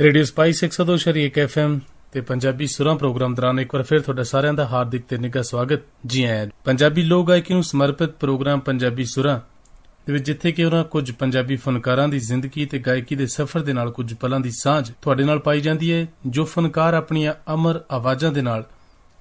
Radio spice 102.1 FM ਤੇ ਪੰਜਾਬੀ ਸੁਰਾਂ programme ਦੌਰਾਨ ਇੱਕ ਵਾਰ ਫਿਰ ਤੁਹਾਡਾ ਸਾਰਿਆਂ ਦਾ ਹਾਰਦਿਕ ਤੇ ਨਿੱਘਾ ਸਵਾਗਤ। ਜੀ ਆਇਆਂ ਪੰਜਾਬੀ ਲੋਕ ਗਾਇਕੀ ਨੂੰ ਸਮਰਪਿਤ ਪ੍ਰੋਗਰਾਮ ਪੰਜਾਬੀ ਸੁਰਾਂ ਦੇ ਵਿੱਚ ਜਿੱਥੇ ਕਿ ਉਹਨਾਂ ਕੁਝ ਪੰਜਾਬੀ ਫਨਕਾਰਾਂ ਦੀ ਜ਼ਿੰਦਗੀ ਤੇ ਗਾਇਕੀ ਦੇ ਸਫ਼ਰ ਦੇ ਨਾਲ ਕੁਝ ਪਲਾਂ ਦੀ ਸਾਂਝ ਤੁਹਾਡੇ ਨਾਲ ਪਾਈ ਜਾਂਦੀ ਹੈ, ਜੋ ਫਨਕਾਰ ਆਪਣੀਆਂ ਅਮਰ ਆਵਾਜ਼ਾਂ ਦੇ ਨਾਲ,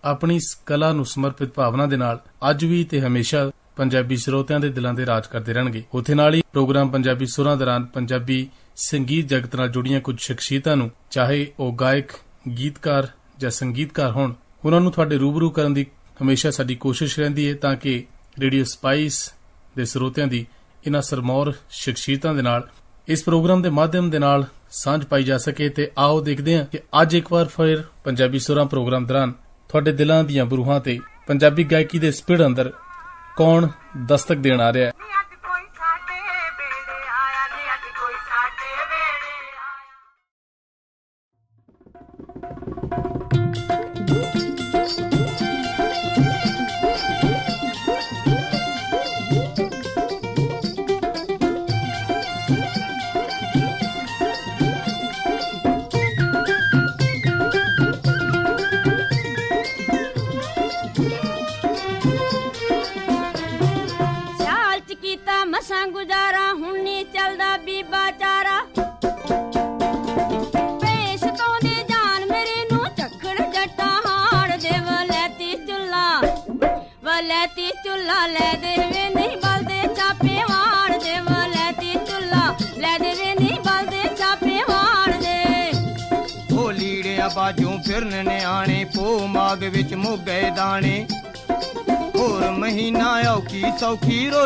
ਆਪਣੀ ਕਲਾ ਨੂੰ ਸਮਰਪਿਤ ਭਾਵਨਾ ਦੇ ਨਾਲ ਅੱਜ ਵੀ ਤੇ ਹਮੇਸ਼ਾ ਪੰਜਾਬੀ ਸਰੋਤਿਆਂ ਦੇ ਦਿਲਾਂ ਦੇ ਰਾਜ ਕਰਦੇ ਰਹਿਣਗੇ। ਉਥੇ ਨਾਲ ਹੀ ਪ੍ਰੋਗਰਾਮ ਪੰਜਾਬੀ ਸੁਰਾਂ ਦੌਰਾਨ ਪੰਜਾਬੀ ਸੰਗੀਤ ਜਗਤ ਨਾਲ ਜੁੜੀਆਂ ਕੁਝ ਸ਼ਖਸੀਅਤਾਂ ਨੂੰ, ਚਾਹੇ ਉਹ ਗਾਇਕ, ਗੀਤਕਾਰ ਜਾਂ ਸੰਗੀਤਕਾਰ ਹੋਣ, ਉਹਨਾਂ ਨੂੰ ਤੁਹਾਡੇ ਰੂਬਰੂ ਕਰਨ ਦੀ ਹਮੇਸ਼ਾ ਸਾਡੀ ਕੋਸ਼ਿਸ਼ ਰਹਿੰਦੀ ਹੈ ਤਾਂ ਕਿ ਰੇਡੀਓ ਸਪਾਈਸ ਦੇ ਸਰੋਤਿਆਂ ਦੀ ਇਹਨਾਂ ਸਰਮੌਰ ਸ਼ਖਸੀਅਤਾਂ ਦੇ ਨਾਲ, ਇਸ ਪ੍ਰੋਗਰਾਮ ਦੇ ਮਾਧਿਅਮ ਦੇ ਨਾਲ ਸਾਂਝ ਪਾਈ ਜਾ ਸਕੇ ਤੇ ਆਓ ਦੇਖਦੇ ਹਾਂ ਕਿ ਅੱਜ ਇੱਕ ਵਾਰ ਫਿਰ ਪੰਜਾਬੀ ਸੁਰਾਂ ਪ੍ਰੋਗਰਾਮ ਦੌਰਾਨ ਤੁਹਾਡੇ ਦਿਲਾਂ ਦੀਆਂ ਬਰੂਹਾਂ ਤੇ ਪੰਜਾਬੀ ਗਾਇਕੀ ਦੇ ਸਪਿੜ ਅੰਦਰ ਕੌਣ ਦਸਤਕ ਦੇਣ ਆ ਰਿਹਾ ਹੈ।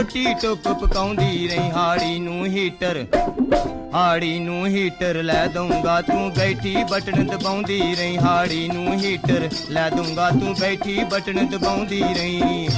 ਸੌਖੀ ਰੋਟੀ ਪਕਾਉਂਦੀ ਰਹੀ? ਹਾੜੀ ਨੂੰ ਹੀਟਰ, ਹਾੜੀ ਨੂੰ ਹੀਟਰ ਲੈ ਦਊਂਗਾ। ਤੂੰ ਬੈਠੀ ਬਟਨ ਦਬਾਉਂਦੀ ਰਹੀ। ਹਾੜੀ ਨੂੰ ਹੀਟਰ ਲੈ ਦਊਂਗਾ। ਤੂੰ ਬੈਠੀ ਬਟਨ ਦਬਾਉਂਦੀ ਰਹੀ।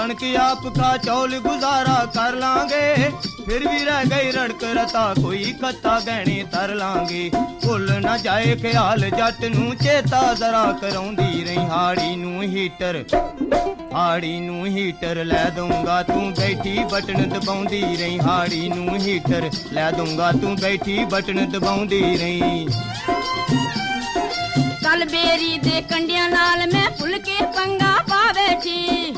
ਕਣਕ ਆਪ ਕਾ ਚੌਲ ਗੁਜ਼ਾਰਾ ਕਰ ਲਾਂਗੇ। ਫਿਰ ਵੀ ਰਹਿ ਗਈ ਰੜਕ ਰਤਾ, ਕੋਈ ਖੱਤਾ ਗਹਿਣੇ ਤਰ ਲਾਂਗੇ। ਭੁੱਲ ਨਾ ਜਾਏ ਖਿਆਲ, ਜੱਟ ਨੂੰ ਚੇਤਾ ਜ਼ਰਾ ਕਰਾਉਂਦੀ ਰਹੀ। ਹਾੜੀ ਨੂੰ ਹੀਟਰ, ਹਾੜੀ ਨੂੰ ਹੀਟਰ ਲੈ ਦਊਂਗਾ। ਤੂੰ ਬੈਠੀ ਬਟਨ ਦਬਾਉਂਦੀ ਰਹੀ। ਹਾੜੀ ਨੂੰ ਹੀਟਰ ਲੈ ਦਊਂਗਾ। ਤੂੰ ਬੈਠੀ ਬਟਨ ਦਬਾਉਂਦੀ ਰਹੀ। ਕੱਲ ਬੇਰੀ ਦੇ ਕੰਡਿਆਂ ਨਾਲ ਮੈਂ ਫੁੱਲ ਕੇ ਪੰਗਾ ਪਾ ਬੈਠੀ।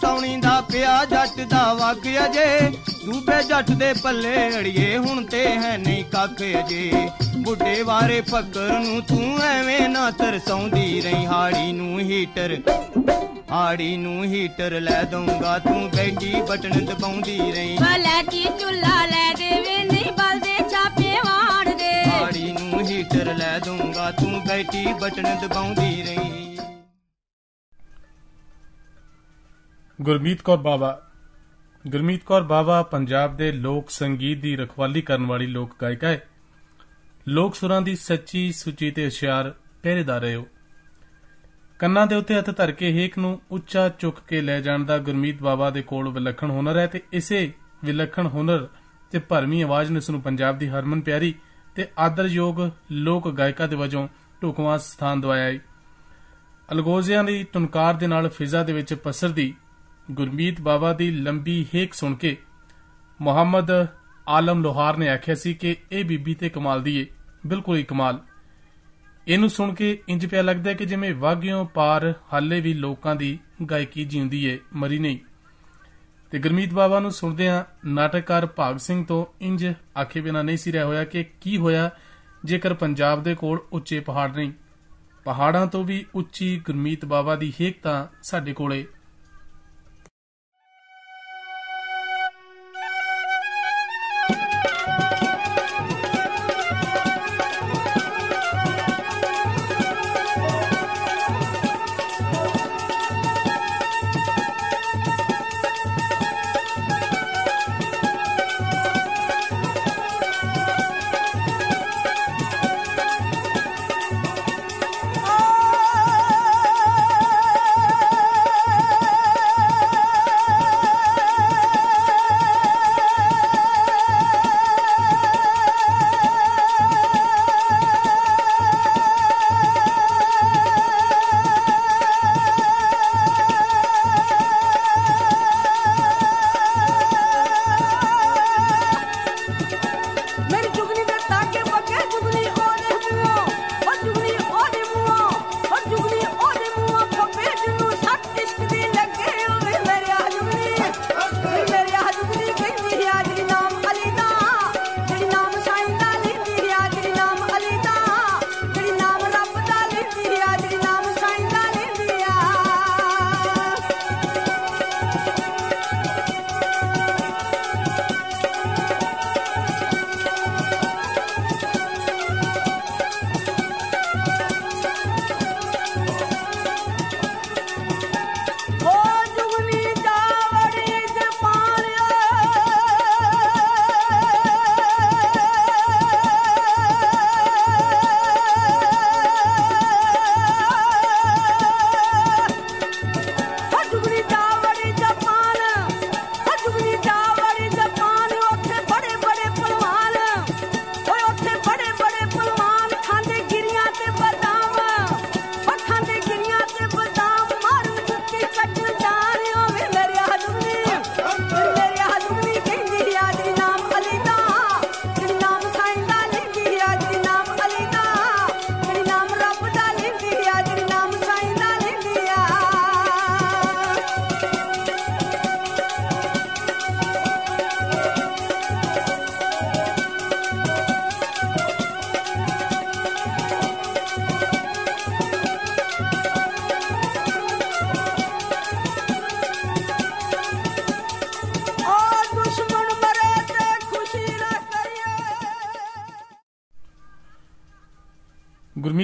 ਸੌਣੀ ਦਾ ਪਿਆ ਜੱਟ ਦਾ ਵਗ ਅਜੇ। ਸੂਬੇ ਜੱਟ ਦੇ ਪੱਲੇ ਅੜੀਏ ਹੁਣ ਤੇ ਹੈ ਨਹੀਂ ਕੱਖ ਅਜੇ। ਬੁੱਢੇ ਵਾਰੇ ਫੱਕਰ ਨੂੰ ਤੂੰ ਐਵੇਂ ਨਾ ਤਰਸਾਉਂਦੀ ਰਹੀ ਹਾੜੀ ਨੂੰ ਹੀਟਰ ਹਾੜੀ ਨੂੰ ਹੀਟਰ ਲੈ ਦਊਂਗਾ। ਤੂੰ ਬੈਠੀ ਬਟਨ ਦਬਾਉਂਦੀ ਰਹੀ। ਵਲੈਤੀ ਚੁੱਲਾ ਲੈ ਦੇਵੇ ਨਹੀਂ ਬਲਦੇ ਛਾਪੇ ਵਾੜ ਦੇ। ਹਾੜੀ ਨੂੰ ਹੀਟਰ ਲੈ ਦਊਂਗਾ। ਤੂੰ ਬੈਠੀ ਬਟਨ ਦਬਾਉਂਦੀ ਰਹੀ। ਗੁਰਮੀਤ ਕੌਰ ਬਾਵਾ। ਗੁਰਮੀਤ ਕੌਰ ਬਾਵਾ ਪੰਜਾਬ ਦੇ ਲੋਕ ਸੰਗੀਤ ਦੀ ਰਖਵਾਲੀ ਕਰਨ ਵਾਲੀ ਲੋਕ ਗਾਇਕਾ ਹੈ। ਲੋਕ ਸੁਰਾਂ ਦੀ ਸੱਚੀ ਸੁਚੀ ਤੇ ਹੁਸ਼ਿਆਰ ਪਹਿਰੇਦਾਰ ਰਹੇ ਹੋ। ਕੰਨਾਂ ਦੇ ਉੱਤੇ ਹੱਥ ਧਰ ਕੇ ਹੇਕ ਨੂੰ ਉੱਚਾ ਚੁੱਕ ਕੇ ਲੈ ਜਾਣ ਦਾ ਗੁਰਮੀਤ ਬਾਵਾ ਦੇ ਕੋਲ ਵਿਲੱਖਣ ਹੁਨਰ ਹੈ ਤੇ ਇਸੇ ਵਿਲੱਖਣ ਹੁਨਰ ਤੇ ਭਰਮੀ ਆਵਾਜ਼ ਨੇ ਉਸ ਨੂੰ ਪੰਜਾਬ ਦੀ ਹਰਮਨ ਪਿਆਰੀ ਤੇ ਆਦਰਯੋਗ ਲੋਕ ਗਾਇਕਾ ਦੇ ਵਜੋਂ ਢੁਕਵਾਂ ਸਥਾਨ ਦਵਾਇਆ ਹੈ। ਅਲਗੋਜ਼ਿਆਂ ਦੀ ਟੁਨਕਾਰ ਦੇ ਨਾਲ ਫਿਜ਼ਾ ਦੇ ਵਿੱਚ ਪਸਰਦੀ ਗੁਰਮੀਤ ਬਾਵਾ ਦੀ ਲੰਬੀ ਹੇਕ ਸੁਣ ਕੇ ਮੁਹੰਮਦ ਆਲਮ ਲੋਹਾਰ ਨੇ ਆਖਿਆ ਸੀ ਕਿ ਇਹ ਬੀਬੀ ਤੇ ਕਮਾਲ ਦੀ ਏ, ਬਿਲਕੁਲ ਹੀ ਕਮਾਲ। ਇਹਨੂੰ ਸੁਣ ਕੇ ਇੰਜ ਪਿਆ ਲੱਗਦਾ ਕਿ ਜਿਵੇਂ ਵਾਗਿਓਂ ਪਾਰ ਹਾਲੇ ਵੀ ਲੋਕਾਂ ਦੀ ਗਾਇਕੀ ਜਿਉਂਦੀ ਏ, ਮਰੀ ਨਹੀਂ। ਤੇ ਗੁਰਮੀਤ ਬਾਵਾ ਨੂੰ ਸੁਣਦਿਆਂ ਨਾਟਕਕਾਰ ਭਾਗ ਸਿੰਘ ਤੋਂ ਇੰਜ ਆਖੇ ਬਿਨਾ ਨਹੀਂ ਸੀ ਰਿਹਾ ਹੋਇਆ ਕਿ ਕੀ ਹੋਇਆ ਜੇਕਰ ਪੰਜਾਬ ਦੇ ਕੋਲ ਉੱਚੇ ਪਹਾੜ ਨਹੀਂ। ਪਹਾੜਾਂ ਤੋਂ ਵੀ ਉੱਚੀ ਗੁਰਮੀਤ ਬਾਵਾ ਦੀ ਹੇਕ ਤਾਂ ਸਾਡੇ ਕੋਲੇ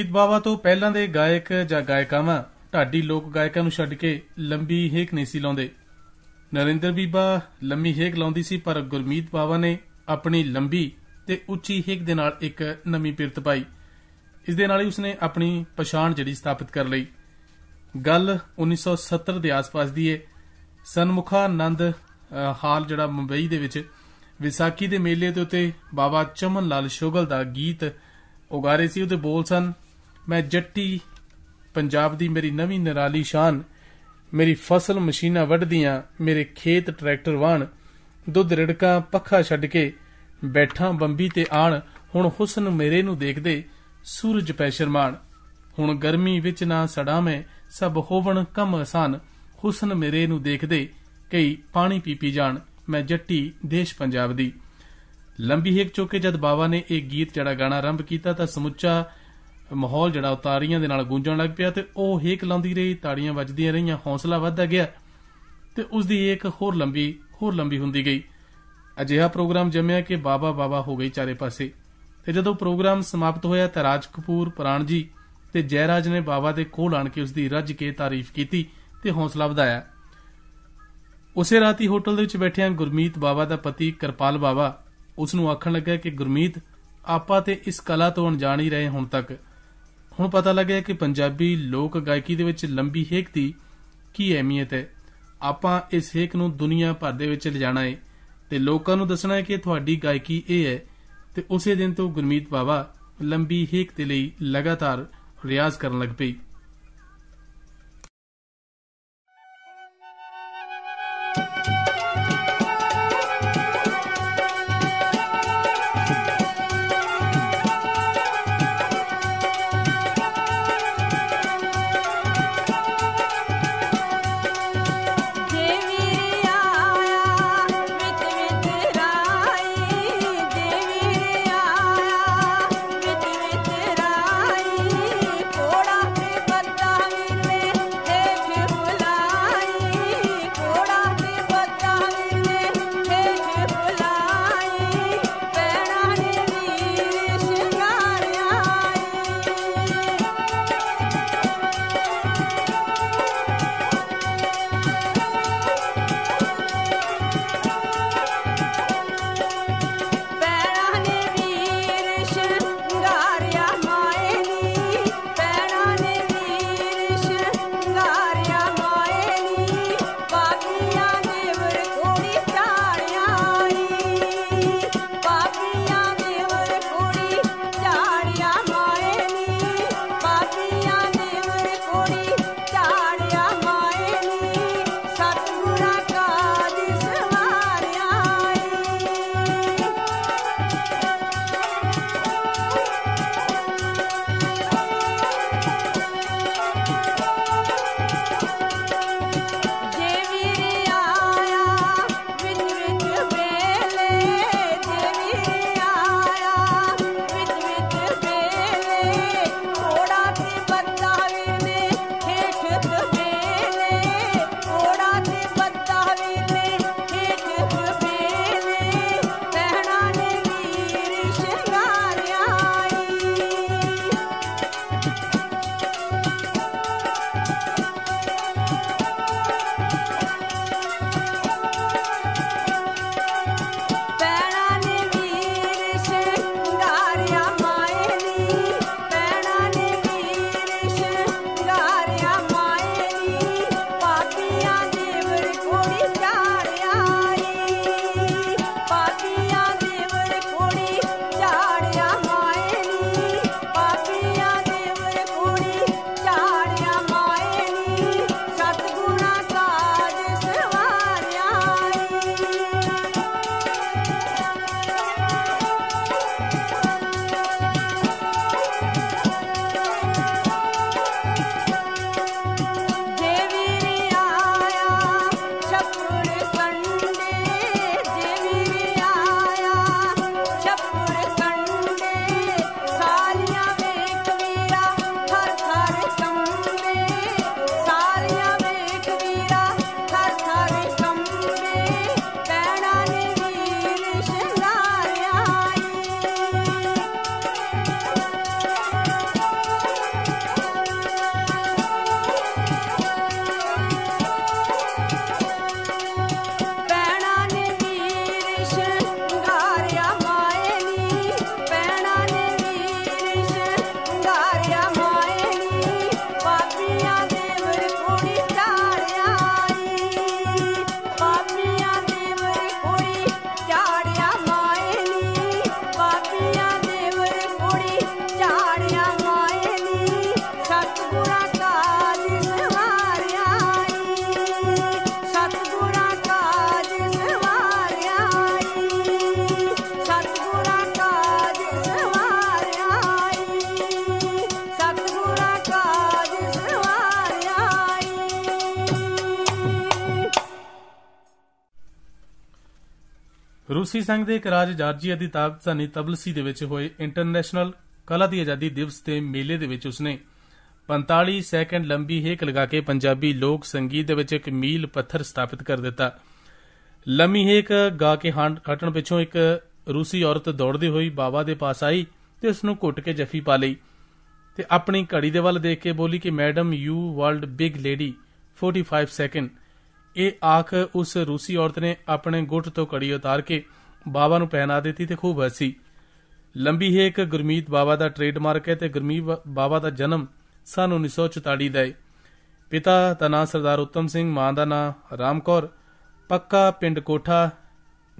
ਗੁਰਮੀਤ ਬਾਵਾ ਤੋਂ ਪਹਿਲਾਂ ਦੇ ਗਾਇਕ ਜਾਂ ਗਾਇਕਾਵਾਂ ਢਾਡੀ ਲੋਕ ਗਾਇਕਾਂ ਨੂੰ ਛੱਡ ਕੇ ਲੰਬੀ ਹੇਕ ਨਹੀਂ ਸੀ ਲਾਉਂਦੇ। ਨਰਿੰਦਰ ਬੀਬਾ ਲੰਮੀ ਹੇਕ ਲਾਉਂਦੀ ਸੀ ਪਰ ਗੁਰਮੀਤ ਬਾਵਾ ਨੇ ਆਪਣੀ ਲੰਬੀ ਤੇ ਉੱਚੀ ਹੇਕ ਦੇ ਨਾਲ ਇੱਕ ਨਵੀਂ ਪਿਰਤ ਪਾਈ। ਇਸ ਦੇ ਨਾਲ ਹੀ ਉਸਨੇ ਆਪਣੀ ਪਛਾਣ ਜਿਹੜੀ ਸਥਾਪਿਤ ਕਰ ਲਈ। ਗੱਲ 1970 ਦੇ ਆਸ-ਪਾਸ ਦੀ ਏ। ਸਨਮੁਖਾਨੰਦ ਅ, ਹਾਲ ਜਿਹੜਾ ਮੁੰਬਈ ਦੇ ਵਿੱਚ ਵਿਸਾਖੀ ਦੇ ਮੇਲੇ ਦੇ ਉੱਤੇ ਬਾਬਾ ਚਮਨ ਲਾਲ ਸ਼ੋਗਲ ਦਾ ਗੀਤ ਉਗਾਰੇ ਸੀ ਉਹਦੇ ਬੋਲ ਸਨ ਮੈਂ ਜੱਟੀ ਪੰਜਾਬ ਦੀ ਮੇਰੀ ਨਵੀਂ ਨਿਰਾਲੀ ਸ਼ਾਨ, ਮੇਰੀ ਫਸਲ ਮਸ਼ੀਨਾਂ ਵੱਢਦੀਆਂ, ਮੇਰੇ ਖੇਤ ਟਰੈਕਟਰ ਵਾਹਣ, ਦੁੱਧ ਰਿੜਕਾਂ, ਪੱਖਾ ਛੱਡ ਕੇ ਬੈਠਾ ਬੰਬੀ ਤੇ ਆਣ, ਹੁਣ ਹੁਸਨ ਮੇਰੇ ਨੂੰ ਦੇਖਦੇ ਸੂਰਜ ਪੈ ਸ਼ਰਮਾਨ ਹੁਣ ਗਰਮੀ ਵਿੱਚ ਨਾ ਸੜਾ ਮੈਂ, ਸਭ ਹੋਵਣ ਕਮ ਆਸਾਨ। ਹੁਸਨ ਮੇਰੇ ਨੂੰ ਦੇਖਦੇ ਕਈ ਪਾਣੀ ਪੀ ਪੀ ਜਾਣ, ਮੈਂ ਜੱਟੀ ਦੇਸ਼ ਪੰਜਾਬ ਦੀ। ਲੰਬੀ ਹੇਕ ਚੁੱਕ ਕੇ ਜਦ ਬਾਬਾ ਨੇ ਇਹ ਗੀਤ ਜਿਹੜਾ ਗਾਣਾ ਆਰੰਭ ਕੀਤਾ ਤਾਂ ਸਮੁੱਚਾ ਮਾਹੌਲ ਜਿਹੜਾ ਉਤਾਰੀਆਂ ਦੇ ਨਾਲ ਗੂੰਜਣ ਲੱਗ ਪਿਆ ਤੇ ਉਹ ਹੇਕ ਲਾਉਂਦੀ ਰਹੀ, ਤਾੜੀਆਂ ਵੱਜਦੀਆਂ ਰਹੀਆਂ, ਹੌਸਲਾ ਵੱਧਦਾ ਗਿਆ ਤੇ ਉਸ ਦੀ ਇੱਕ ਹੋਰ ਲੰਬੀ ਹੋਰ ਲੰਬੀ ਹੁੰਦੀ ਗਈ। ਅਜਿਹਾ ਪ੍ਰੋਗਰਾਮ ਜੰਮਿਆ ਕਿ ਬਾਬਾ ਬਾਬਾ ਹੋ ਗਈ ਚਾਰੇ ਪਾਸੇ। ਤੇ ਜਦੋਂ ਪ੍ਰੋਗਰਾਮ ਸਮਾਪਤ ਹੋਇਆ ਤਾਂ ਰਾਜ ਕਪੂਰ, ਪ੍ਰਾਣ ਜੀ ਤੇ ਜੈਰਾਜ ਨੇ ਬਾਬਾ ਦੇ ਕੋਲ ਆਣ ਕੇ ਉਸ ਦੀ ਰੱਜ ਕੇ ਤਾਰੀਫ ਕੀਤੀ ਤੇ ਹੌਸਲਾ ਵਧਾਇਆ। ਉਸੇ ਰਾਤੀ ਹੋਟਲ ਦੇ ਵਿੱਚ ਬੈਠਿਆਂ ਗੁਰਮੀਤ ਬਾਬਾ ਦਾ ਪਤੀ ਕਿਰਪਾਲ ਬਾਬਾ ਉਸ ਨੂੰ ਆਖਣ ਲੱਗਾ ਕਿ ਗੁਰਮੀਤ, ਆਪਾ ਤੇ ਇਸ ਕਲਾ ਤੋਂ ਅਣਜਾਣ ਹੀ ਰਹੇ ਹੁਣ ਤੱਕ। ਹੁਣ ਪਤਾ ਲੱਗਿਆ ਕਿ ਪੰਜਾਬੀ ਲੋਕ ਗਾਇਕੀ ਦੇ ਵਿੱਚ ਲੰਬੀ ਹੇਕ ਦੀ ਕੀ ਅਹਿਮੀਅਤ ਹੈ। ਆਪਾਂ ਇਸ ਹੇਕ ਨੂੰ ਦੁਨੀਆ ਭਰ ਦੇ ਵਿੱਚ ਲਿਜਾਣਾ ਹੈ ਤੇ ਲੋਕਾਂ ਨੂੰ ਦੱਸਣਾ ਹੈ ਕਿ ਤੁਹਾਡੀ ਗਾਇਕੀ ਇਹ ਹੈ ਤੇ ਉਸੇ ਦਿਨ ਤੋਂ ਗੁਰਮੀਤ ਬਾਵਾ ਲੰਬੀ ਹੇਕ ਦੇ ਲਈ ਲਗਾਤਾਰ ਰਿਆਜ਼ ਕਰਨ ਲੱਗ ਪਈ। ਸੰਘ ਦੇ ਇੱਕ ਰਾਜ ਜਾਰਜੀਆ ਦੀ ਤਾਕਤਸਾਨੀ ਤਬਲਸੀ ਦੇ ਵਿੱਚ ਹੋਏ ਇੰਟਰਨੈਸ਼ਨਲ ਕਲਾ ਦੀ ਆਜ਼ਾਦੀ ਦਿਵਸ ਦੇ ਮੇਲੇ ਦੇ ਵਿੱਚ ਉਸਨੇ 45 ਸੈਕਿੰਡ ਲੰਬੀ ਹੇਕ ਲਗਾ ਕੇ ਪੰਜਾਬੀ ਲੋਕ ਸੰਗੀਤ ਦੇ ਵਿੱਚ ਇੱਕ ਮੀਲ ਪੱਥਰ ਸਥਾਪਿਤ ਕਰ ਦਿੱਤਾ। ਲੰਮੀ ਹੇਕ ਗਾ ਕੇ ਹਟਣ ਪਿੱਛੋਂ ਇੱਕ ਰੂਸੀ ਔਰਤ ਦੌੜਦੀ ਹੋਈ ਬਾਬਾ ਦੇ ਪਾਸ ਆਈ ਤੇ ਉਸ ਨੂੰ ਘੁੱਟ ਕੇ ਜੱਫੀ ਪਾ ਲਈ ਤੇ ਆਪਣੀ ਘੜੀ ਦੇ ਵੱਲ ਦੇਖ ਕੇ ਬੋਲੀ ਕਿ, madam, you world big lady 45 second. ਇਹ ਆਖ ਉਸ ਰੂਸੀ ਔਰਤ ਨੇ ਆਪਣੇ ਗੁੱਟ ਤੋਂ ਘੜੀ ਉਤਾਰ ਕੇ ਬਾਬਾ ਨੂੰ ਪਹਿਨਾ ਦਿੱਤੀ ਤੇ ਖੂਬ ਹੱਸੀ। ਲੰਬੀ ਹੇਕ ਗੁਰਮੀਤ ਬਾਬਾ ਦਾ ਟ੍ਰੇਡਮਾਰਕ ਹੈ ਤੇ ਗੁਰਮੀਤ ਬਾ- ਬਾਬਾ ਦਾ ਜਨਮ ਸਨ 1944 ਦਾ ਹੈ। ਪਿਤਾ ਦਾ ਨਾਂ ਸਰਦਾਰ ਉਤਮ ਸਿੰਘ, ਮਾਂ ਦਾ ਨਾਂ ਰਾਮਕੌਰ ਪੱਕਾ ਪਿੰਡ ਕੋਠਾ,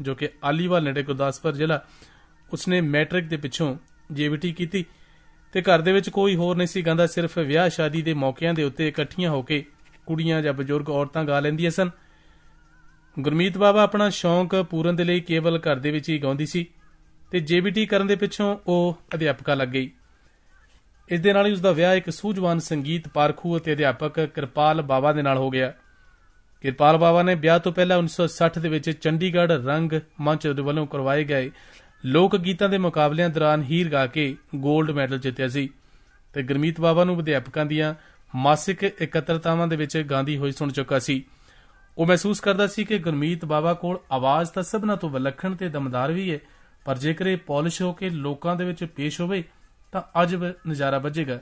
ਜੋ ਕਿ ਆਲੀਵਾਲ ਨੇੜੇ ਗੁਰਦਾਸਪੁਰ ਜ਼ਿਲ੍ਹਾ, ਉਸਨੇ ਮੈਟ੍ਰਿਕ ਦੇ ਪਿੱਛੋਂ ਜੀਵੀਟੀ ਕੀਤੀ ਤੇ ਘਰ ਦੇ ਵਿੱਚ ਕੋਈ ਹੋਰ ਨਹੀਂ ਸੀ ਗਾਉਂਦਾ ਸਿਰਫ ਵਿਆਹ ਸ਼ਾਦੀ ਦੇ ਮੌਕਿਆਂ ਦੇ ਉੱਤੇ ਇਕੱਠੀਆਂ ਹੋ ਕੇ ਕੁੜੀਆਂ ਜਾਂ ਬਜ਼ੁਰਗ ਔਰਤਾਂ ਗਾ ਲੈਂਦੀਆਂ ਸਨ। ਗੁਰਮੀਤ ਬਾਬਾ ਆਪਣਾ ਸ਼ੌਂਕ ਪੂਰਨ ਦੇ ਲਈ ਕੇਵਲ ਘਰ ਦੇ ਵਿੱਚ ਹੀ ਗਾਉਂਦੀ ਸੀ ਤੇ ਜੀਬੀਟੀ ਕਰਨ ਦੇ ਪਿੱਛੋਂ ਉਹ ਅਧਿਆਪਕਾ ਲੱਗ ਗਈ। ਇਸ ਦੇ ਨਾਲ ਹੀ ਉਸ ਦਾ ਵਿਆਹ ਇੱਕ ਸੂਝਵਾਨ ਸੰਗੀਤ ਪਾਰਖੂ ਅਤੇ ਅਧਿਆਪਕ ਕਿਰਪਾਲ ਬਾਬਾ ਦੇ ਨਾਲ ਹੋ ਗਿਆ। ਕਿਰਪਾਲ ਬਾਬਾ ਨੇ ਵਿਆਹ ਤੋਂ ਪਹਿਲਾਂ 1960 ਦੇ ਵਿੱਚ ਚੰਡੀਗੜ੍ਹ ਰੰਗ ਮੰਚ ਦੇ ਵੱਲੋਂ ਕਰਵਾਏ ਗਏ ਲੋਕ ਗੀਤਾਂ ਦੇ ਮੁਕਾਬਲਿਆਂ ਦੌਰਾਨ ਹੀਰ ਗਾ ਕੇ 골ਡ ਮੈਡਲ ਜਿੱਤਿਆ ਸੀ ਤੇ ਗੁਰਮੀਤ ਬਾਬਾ ਨੂੰ ਅਧਿਆਪਕਾਂ ਦੀਆਂ ਮਾਸਿਕ ਇਕੱਤਰਤਾਵਾਂ ਦੇ ਵਿੱਚ ਗਾਉਂਦੀ ਹੋਈ ਸੁਣ ਚੁੱਕਾ ਸੀ। ਉਹ ਮਹਿਸੂਸ ਕਰਦਾ ਸੀ ਕਿ ਗੁਰਮੀਤ ਬਾਬਾ ਕੋਲ ਆਵਾਜ਼ ਤਾਂ ਸਭਨਾਂ ਤੋਂ ਵਿਲੱਖਣ ਤੇ ਦਮਦਾਰ ਵੀ ਹੈ ਪਰ ਜੇਕਰ ਇਹ ਪਾਲਿਸ਼ ਹੋ ਕੇ ਲੋਕਾਂ ਦੇ ਵਿੱਚ ਪੇਸ਼ ਹੋਵੇ, ਤਾਂ ਅਜਬ ਨਜ਼ਾਰਾ ਵੱਜੇਗਾ।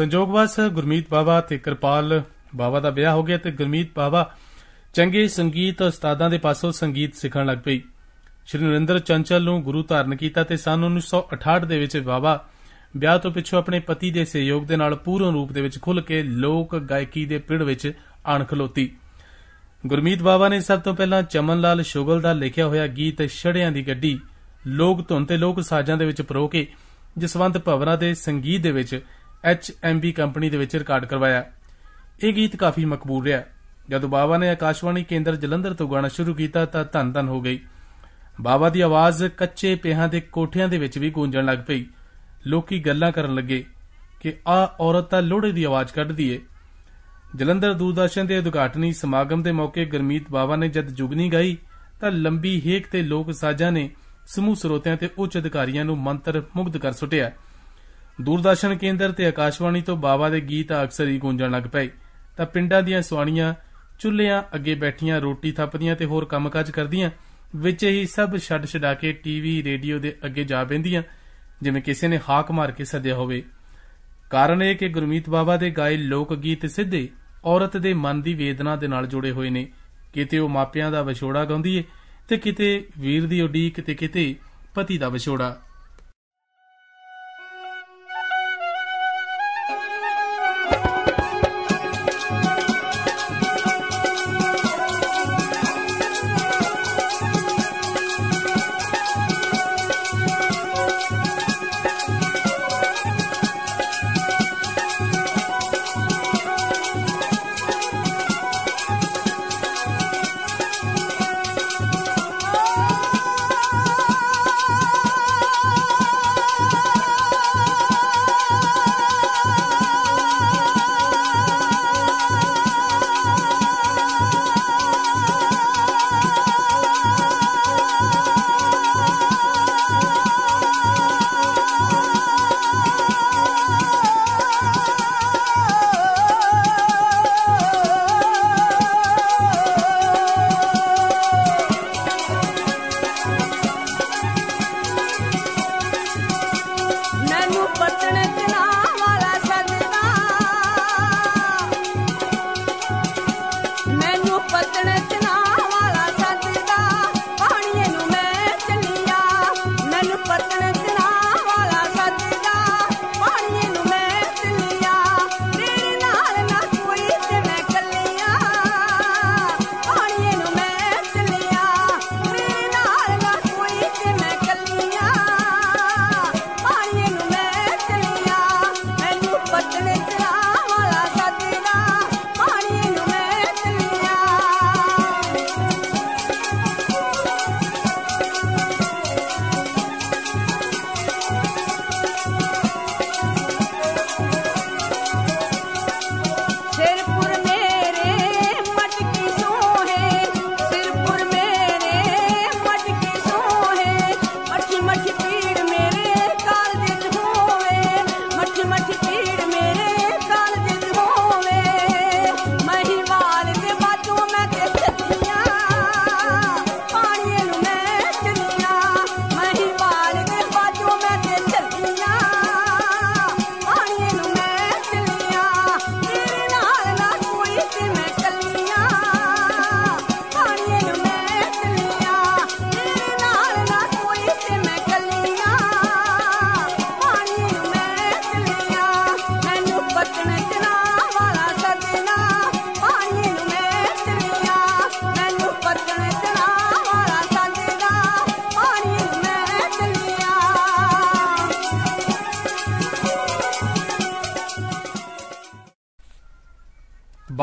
ਸੰਜੋਗਵਸ ਗੁਰਮੀਤ ਬਾਵਾ ਤੇ ਕਿਰਪਾਲ ਬਾਵਾ ਦਾ ਵਿਆਹ ਹੋ ਗਿਆ ਤੇ ਗੁਰਮੀਤ ਬਾਵਾ ਚੰਗੇ ਸੰਗੀਤ ਉਸਤਾਦਾਂ ਦੇ ਪਾਸੋਂ ਸੰਗੀਤ ਸਿੱਖਣ ਲੱਗ ਪਈ। ਸ਼੍ਰੀ ਨਰਿੰਦਰ ਚੰਚਲ ਨੂੰ ਗੁਰੂ ਧਾਰਨ ਕੀਤਾ ਤੇ ਸਨ 1968 ਦੇ ਵਿੱਚ ਬਾਵਾ ਵਿਆਹ ਤੋਂ ਪਿੱਛੋਂ ਆਪਣੇ ਪਤੀ ਦੇ ਸਹਿਯੋਗ ਦੇ ਨਾਲ ਪੂਰਨ ਰੂਪ ਦੇ ਵਿੱਚ ਖੁੱਲ੍ਹ ਕੇ ਲੋਕ ਗਾਇਕੀ ਦੇ ਪਿੜ ਵਿੱਚ ਆਣ ਖਲੋਤੀ। ਗੁਰਮੀਤ ਬਾਵਾ ਨੇ ਸਭ ਤੋਂ ਪਹਿਲਾਂ ਚਮਨ ਲਾਲ ਸ਼ੁਗਲ ਦਾ ਲਿਖਿਆ ਹੋਇਆ ਗੀਤ ਛੜਿਆਂ ਦੀ ਗੱਡੀ, ਲੋਕ ਧੁਨ ਤੇ ਲੋਕ ਸਾਜ਼ਾਂ ਦੇ ਵਿੱਚ ਪਰੋ ਕੇ, ਜਸਵੰਤ ਭਵਰਾ ਦੇ ਸੰਗੀਤ ਦੇ ਵਿੱਚ ਐਚਐਮਬੀ ਕੰਪਨੀ ਦੇ ਵਿੱਚ ਰਿਕਾਰਡ ਕਰਵਾਇਆ। ਇਹ ਗੀਤ ਕਾਫੀ ਮਕਬੂਲ ਰਿਹਾ। ਜਦੋਂ ਬਾਵਾ ਨੇ ਆਕਾਸ਼ਵਾਣੀ ਕੇਂਦਰ ਜਲੰਧਰ ਤੋਂ ਗਾਣਾ ਸ਼ੁਰੂ ਕੀਤਾ ਤਾਂ ਧੰਨ ਧੰਨ ਹੋ ਗਈ। ਬਾਵਾ ਦੀ ਆਵਾਜ਼ ਕੱਚੇ ਪਿਆਂ ਦੇ ਕੋਠਿਆਂ ਦੇ ਵਿੱਚ ਵੀ ਗੂੰਜਣ ਲੱਗ ਪਈ। ਲੋਕੀ ਗੱਲਾਂ ਕਰਨ ਲੱਗੇ ਕਿ ਆ ਔਰਤ ਤਾਂ ਲੋੜੇ ਦੀ ਆਵਾਜ਼ ਕੱਢਦੀ ਏ। ਜਲੰਧਰ ਦੂਰਦਰਸ਼ਨ ਦੇ ਉਦਘਾਟਨੀ ਸਮਾਗਮ ਦੇ ਮੌਕੇ ਗੁਰਮੀਤ ਬਾਵਾ ਨੇ ਜਦ ਜੁਗਨੀ ਗਾਈ ਤਾਂ ਲੰਬੀ ਹੇਕ ਤੇ ਲੋਕ ਸਾਜ਼ਾਂ ਨੇ ਸਮੂਹ ਸਰੋਤਿਆਂ ਤੇ ਉੱਚ ਅਧਿਕਾਰੀਆਂ ਨੂੰ ਮੰਤਰ ਮੁਗਧ ਕਰ ਸੁੱਟਿਆ। ਦੂਰਦਰਸ਼ਨ ਕੇਂਦਰ ਤੇ ਆਕਾਸ਼ਵਾਣੀ ਤੋਂ ਬਾਵਾ ਦੇ ਗੀਤ ਅਕਸਰ ਹੀ ਗੂੰਜਣ ਲੱਗ ਪਏ। ਤਾਂ ਪਿੰਡਾਂ ਦੀਆਂ ਸਵਾਣੀਆਂ ਚੁੱਲ੍ਹਿਆਂ ਅੱਗੇ ਬੈਠੀਆਂ, ਰੋਟੀ ਥੱਪਦੀਆਂ ਤੇ ਹੋਰ ਕੰਮਕਾਜ ਕਰਦੀਆਂ, ਵਿੱਚ ਹੀ ਸਭ ਛੱਡ ਛਡਾ ਕੇ ਟੀਵੀ ਰੇਡੀਓ ਦੇ ਅੱਗੇ ਜਾ ਬੈੰਦੀਆਂ ਜਿਵੇਂ ਕਿਸੇ ਨੇ ਹਾਕ ਮਾਰ ਕੇ ਸੱਦਿਆ ਹੋਵੇ। ਕਾਰਨ ਇਹ ਕਿ ਗੁਰਮੀਤ ਬਾਬਾ ਦੇ ਗਾਏ ਲੋਕ ਗੀਤ ਸਿੱਧੇ ਔਰਤ ਦੇ ਮਨ ਦੀ ਵੇਦਨਾ ਦੇ ਨਾਲ ਜੁੜੇ ਹੋਏ ਨੇ। ਕਿਤੇ ਉਹ ਮਾਪਿਆਂ ਦਾ ਵਿਛੋੜਾ ਗਾਉਂਦੀ ਏ ਤੇ ਕਿਤੇ ਵੀਰ ਦੀ ਉਡੀਕ ਤੇ ਕਿਤੇ ਪਤੀ ਦਾ ਵਿਛੋੜਾ।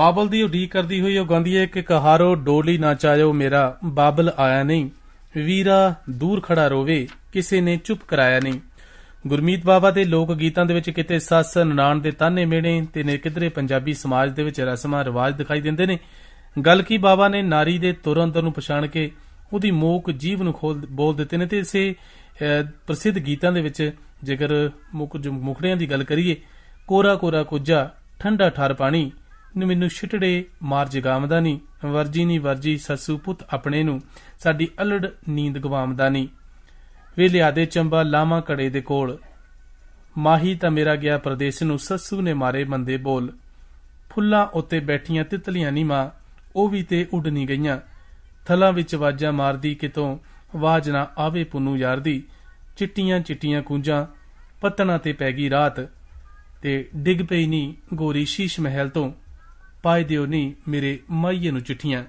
ਬਾਬਲ ਦੀ ਉਡੀਕ ਕਰਦੀ ਹੋਈ ਉਹ ਗਾਉਂਦੀ ਹੈ ਕਿ ਕਹਾਰੋ ਡੋਲੀ ਨਾ ਚਾਇਓ, ਮੇਰਾ ਬਾਬਲ ਆਇਆ ਨਹੀਂ। ਵੀਰਾ ਦੂਰ ਖੜਾ ਰੋਵੇ, ਕਿਸੇ ਨੇ ਚੁੱਪ ਕਰਾਇਆ ਨਹੀਂ। ਗੁਰਮੀਤ ਬਾਬਾ ਦੇ ਲੋਕ ਗੀਤਾਂ ਦੇ ਵਿੱਚ ਕਿਤੇ ਸੱਸ, ਨਨਾਣ ਦੇ ਤਾਨੇ ਮੇਣੇ, ਤੇ ਨੇ ਕਿਧਰੇ ਪੰਜਾਬੀ ਸਮਾਜ ਦੇ ਵਿੱਚ ਰਸਮਾਂ, ਰਿਵਾਜ ਦਿਖਾਈ ਦਿੰਦੇ ਨੇ। ਗੱਲ ਕੀ ਬਾਬਾ ਨੇ ਨਾਰੀ ਦੇ ਤੁਰੰਤ ਨੂੰ ਪਛਾਣ ਕੇ ਉਹਦੀ ਮੋਕ ਜੀਵ ਨੂੰ ਖੋਲ ਬੋਲ ਦਿੱਤੇ ਨੇ ਤੇ ਇਸੇ ਪ੍ਰਸਿੱਧ ਗੀਤਾਂ ਦੇ ਵਿੱਚ ਜੇਕਰ ਮੁਕ, ਮੁਖੜਿਆਂ ਦੀ ਗੱਲ ਕਰੀਏ, ਕੋਰਾ ਕੋਰਾ ਕੁੱਜਾ ਠੰਡਾ ਠਾਰ ਪਾਣੀ ਨੀ ਮੈਨੂੰ ਛਿਟੜੇ ਮਾਰ ਜਗਾਮਦਾ ਨਹੀਂ ਵਰਜੀ ਨਹੀਂ ਵਰਜੀ ਸੱਸੂ ਪੁੱਤ ਆਪਣੇ ਨੂੰ, ਸਾਡੀ ਅਲੜ ਨੀਂਦ ਗਵਾਮਦਾ ਨਹੀਂ ਵੇ ਲਿਆਦੇ ਚੰਬਾ ਲਾਵਾਂ ਕੜੇ ਦੇ ਕੋਲ। ਮਾਹੀ ਤਾਂ ਮੇਰਾ ਗਿਆ ਪ੍ਰਦੇਸ ਨੂੰ, ਸੱਸੂ ਨੇ ਮਾਰੇ ਮੰਦੇ ਬੋਲ। ਫੁੱਲਾਂ ਉੱਤੇ ਬੈਠੀਆਂ ਤਿਤਲੀਆਂ ਨੀ ਮਾਂ, ਉਹ ਵੀ ਤੇ ਉੱਡ ਨਹੀਂ ਗਈਆਂ। ਥਲਾਂ ਵਿੱਚ ਵਾਜਾਂ ਮਾਰਦੀ ਕਿਤੋਂ, ਆਵਾਜ਼ ਨਾ ਆਵੇ ਪੁੰਨੂ ਯਾਰ ਦੀ ਚਿੱਟੀਆਂ ਚਿੱਟੀਆਂ ਕੁੰਜਾਂ, ਪਤਨਾ ਤੇ ਪੈ ਗਈ ਰਾਤ। ਤੇ ਡਿੱਗ ਪਈ ਨੀ ਗੋਰੀ ਸ਼ੀਸ਼ ਮਹਿਲ ਤੋਂ। ਪਾਏ ਦਿਓ ਨੀ ਮੇਰੇ ਮਾਈਏ ਨੂੰ ਚਿੱਠੀਆਂ।